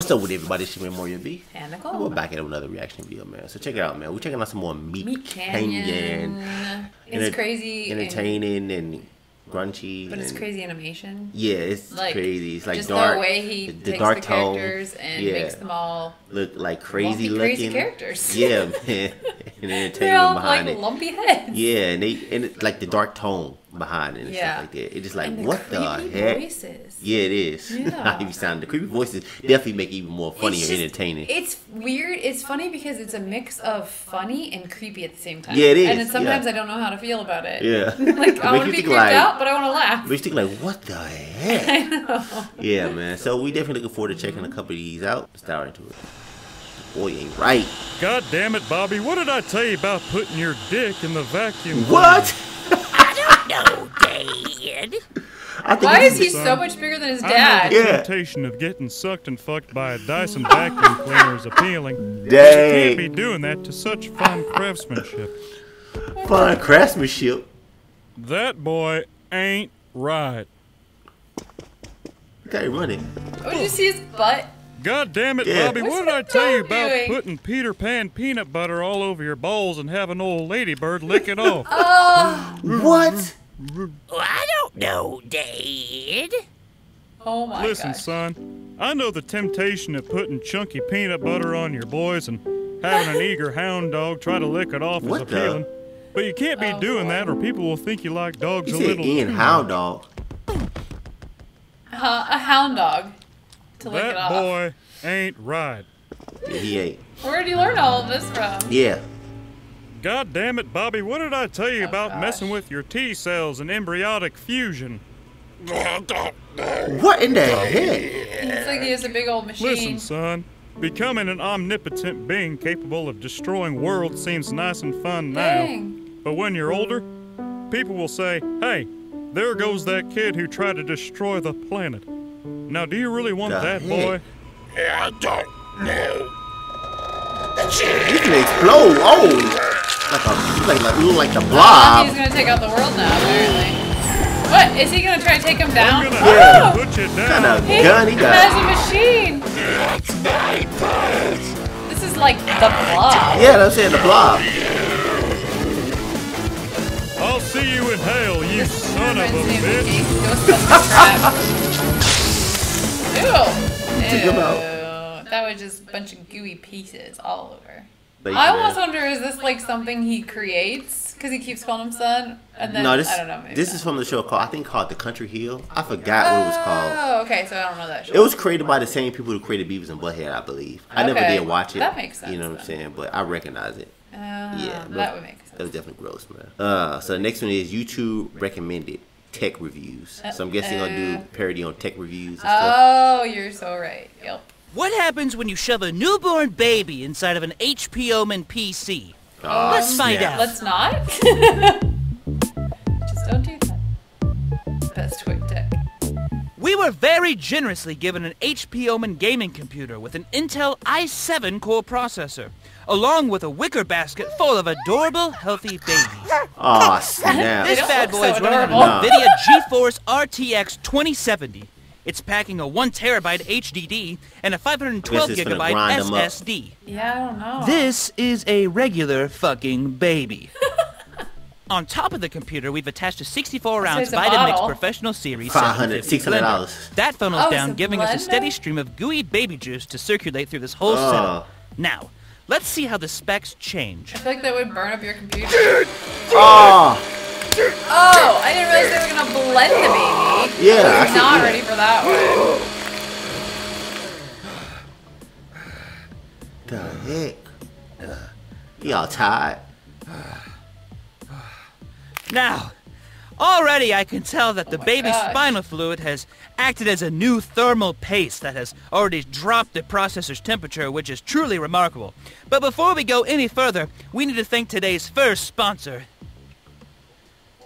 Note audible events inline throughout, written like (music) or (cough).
What's up with everybody? It's your Mario B. And Nicole. We're back at another reaction video, man. So check it out, man. We're checking out some more Meat, Meat Canyon. Canyon. It's Enter- crazy. entertaining and, grungy. but it's and- crazy animation. Yeah, it's Like, crazy. It's like just dark. the way he the takes dark the tone. and yeah. makes them all look like crazy looking. crazy characters. Yeah, (laughs) man. (laughs) and They're entertainment all like it. lumpy heads. Yeah, and they and it, like the dark tone behind it and Yeah. stuff like that. It's just like and the what the creepy heck? voices. Yeah, it is. (laughs) Yeah. you sound the creepy voices definitely make it even more funny It's or just- entertaining. It's weird. It's funny because it's a mix of funny and creepy at the same time. Yeah, it is, And then sometimes yeah. I don't know how to feel about it. yeah. (laughs) like I want to be creeped like- out, but I want to laugh. Makes you think like what the heck? I know. Yeah, man. So we definitely looking forward to checking a couple of these out. Let's dive into it. Boy ain't right. God damn it, Bobby. What did I tell you about putting your dick in the vacuum? What? No, Dad. I think Why is he son. so much bigger than his I know dad? the Yeah. temptation of getting sucked and fucked by a Dyson vacuum cleaner is appealing. You can't be doing that to such fine craftsmanship. fun craftsmanship? That boy ain't right. Okay, running. Oh, did you see his butt? God damn it, Yeah. Bobby. What's what did I tell you dog about doing? Eh? putting Peter Pan peanut butter all over your balls and having an old ladybird lick it off? (laughs) Oh, What? Well, I don't know, Dad. oh my Listen, gosh. son, I know the temptation of putting chunky peanut butter on your boys and having an (laughs) eager hound dog try to lick it off is What the- appealing. But you can't be Oh, doing boy. that or people will think you like dogs He a said little Ian Hound much. Dog. Huh, a hound dog to lick it That off. boy ain't right. He ain't. Where did you learn all of this from? Yeah. God damn it, Bobby, what did I tell you Oh, about gosh. messing with your T cells and embryonic fusion? What in the heck? It's like he has a big old machine. Listen, son, becoming an omnipotent being capable of destroying worlds seems nice and fun now. But when you're older, people will say, hey, there goes that kid who tried to destroy the planet. Now, do you really want The that heck? boy? I don't know. He can explode. Oh, like a like like, look like the Oh, blob. he's gonna take out the world now, apparently. What? Is he gonna try to take him down? I'm gonna Yeah. have to put you down. Kind of He gun he has got. a machine. That's my purse. This is like the blob. Yeah, that's it. the blob. I'll see you in hell, you This son of a reminds me the bitch. (laughs) Ew. Took him Ew. That was just a bunch of gooey pieces all over. I Man. almost wonder is this like something he creates because he keeps calling him son, and then No, this I don't know. Maybe this is from the show called I think called The Country Hill. I forgot what it was called. Oh, okay. So I don't know that show. It was created by the same people who created Beavis and Butthead, I believe. I never did watch it. That makes sense You know what I'm saying? But I recognize it. Uh, Yeah, that would make sense. That was definitely gross, man. Uh, so the next one is YouTube recommended tech reviews. Uh, so I'm guessing I'll do Uh-uh. parody on tech reviews and stuff. Oh, you're so right. Yep. What happens when you shove a newborn baby inside of an HP Omen PC? Aw, ah, let's um, find snap. out. Let's not. (laughs) Just don't do that. Best Twig Tech. We were very generously given an HP Omen gaming computer with an Intel i7 core processor, along with a wicker basket full of adorable, healthy babies. Aw, snap. This bad boy so is running adorable. on a NVIDIA GeForce RTX 2070. It's packing a 1 terabyte HDD and a 512 Guess it's gonna gigabyte grind 'em up. SSD. Yeah, I don't know. This is a regular fucking baby. (laughs) On top of the computer, we've attached a 64 So ounce it's Vitamix bottle. Professional Series 500, 750 $600. That funnels Oh, down, a giving us a steady stream of gooey baby juice to circulate through this whole Oh. setup. Now, let's see how the specs change. I feel like that would burn up your computer. Oh, Oh, I didn't realize they were gonna blend the baby. Yeah, I I'm not yeah. ready for that one. the heck? Y'all tired. Now, already I can tell that the Oh baby's gosh. spinal fluid has acted as a new thermal paste that has already dropped the processor's temperature, which is truly remarkable. But before we go any further, we need to thank today's first sponsor.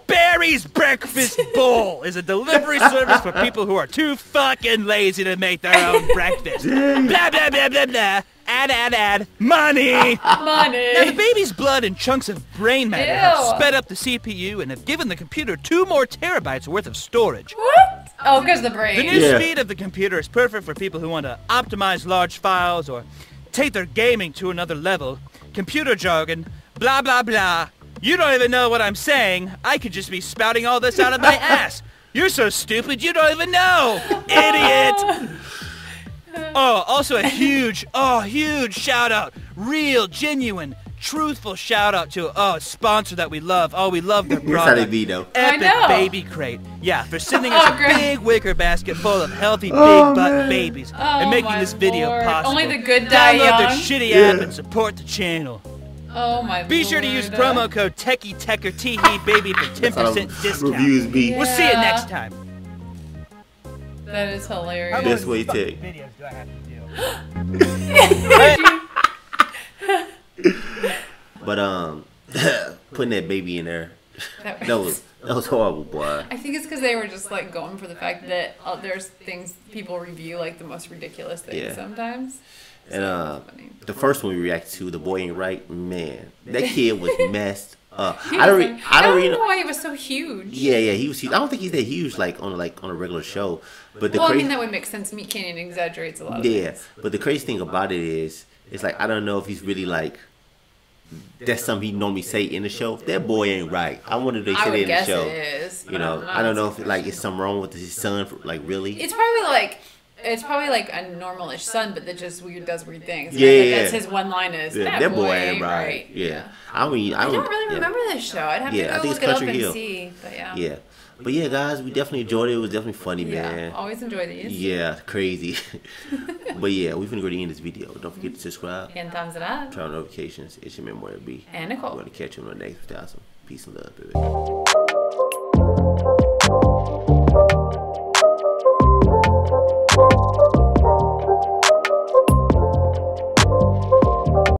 Barry's Breakfast (laughs) Bowl is a delivery service for people who are too fucking lazy to make their own breakfast. blah, blah, blah, blah, blah. Add, add, add. Money! (laughs) Money. Now, the baby's blood and chunks of brain matter have sped up the CPU and have given the computer two more terabytes worth of storage. What? Oh, because the brain. The new Yeah. speed of the computer is perfect for people who want to optimize large files or take their gaming to another level. Computer jargon, blah blah blah. You don't even know what I'm saying. I could just be spouting all this out of my (laughs) ass. You're so stupid you don't even know. (laughs) Idiot. Oh, also a huge, oh, huge shout out. Real, genuine, truthful shout out to oh, a sponsor that we love. Oh, we love their Here's how they product. be though. Epic know. Baby Crate. Yeah, for sending Oh, us a great. big wicker basket full of healthy oh, big Oh, butt man. babies Oh, and making this video Lord. possible. Only the good die Download their shitty Yeah. app and support the channel. Oh my god. Be sure to use promo code TechieTech or Teehee Baby for 10% discount. Reviews be. We'll see you next time. That is hilarious. Best way tech. videos do I have to do? (gasps) (laughs) But um, (laughs) putting that baby in there, That that was (laughs) that was horrible, boy. I think it's because they were just like going for the fact that uh, there's things people review like the most ridiculous things Yeah. sometimes. And uh, the first one we reacted to, the boy ain't right, man. That (laughs) kid was messed up. He I don't, re- I don't know really know. why he was so huge. Yeah, yeah, he was huge. I don't think he's that huge, like on like on a regular show. But the well, I crazy, mean that would make sense. Meat Canyon exaggerates a lot. Yeah. things. But the crazy thing about it is, it's like I don't know if he's really like. That's something he normally say in the show. That boy ain't right. I wonder if they say in the show. it is. You know, I'm don't know if like it's something wrong with his son. Like really? It's probably like it's probably like a normalish son, but that just weird does weird things. Yeah, I yeah, That's his one line is Yeah, that, that boy ain't right. Yeah. I mean, I I don't, don't really yeah. remember this show. I'd have Yeah, I to go think look it's it up Country and see. But yeah. Yeah. But yeah, guys, we definitely enjoyed it. It was definitely funny, Yeah, man. Always enjoy these. Yeah, crazy. (laughs) (laughs) but yeah, we're gonna go to the end of this video. Don't forget to subscribe, And thumbs it up. turn on notifications. It's your Boy B. And Nicole. We're gonna catch you on the next thousand. Peace and love, baby.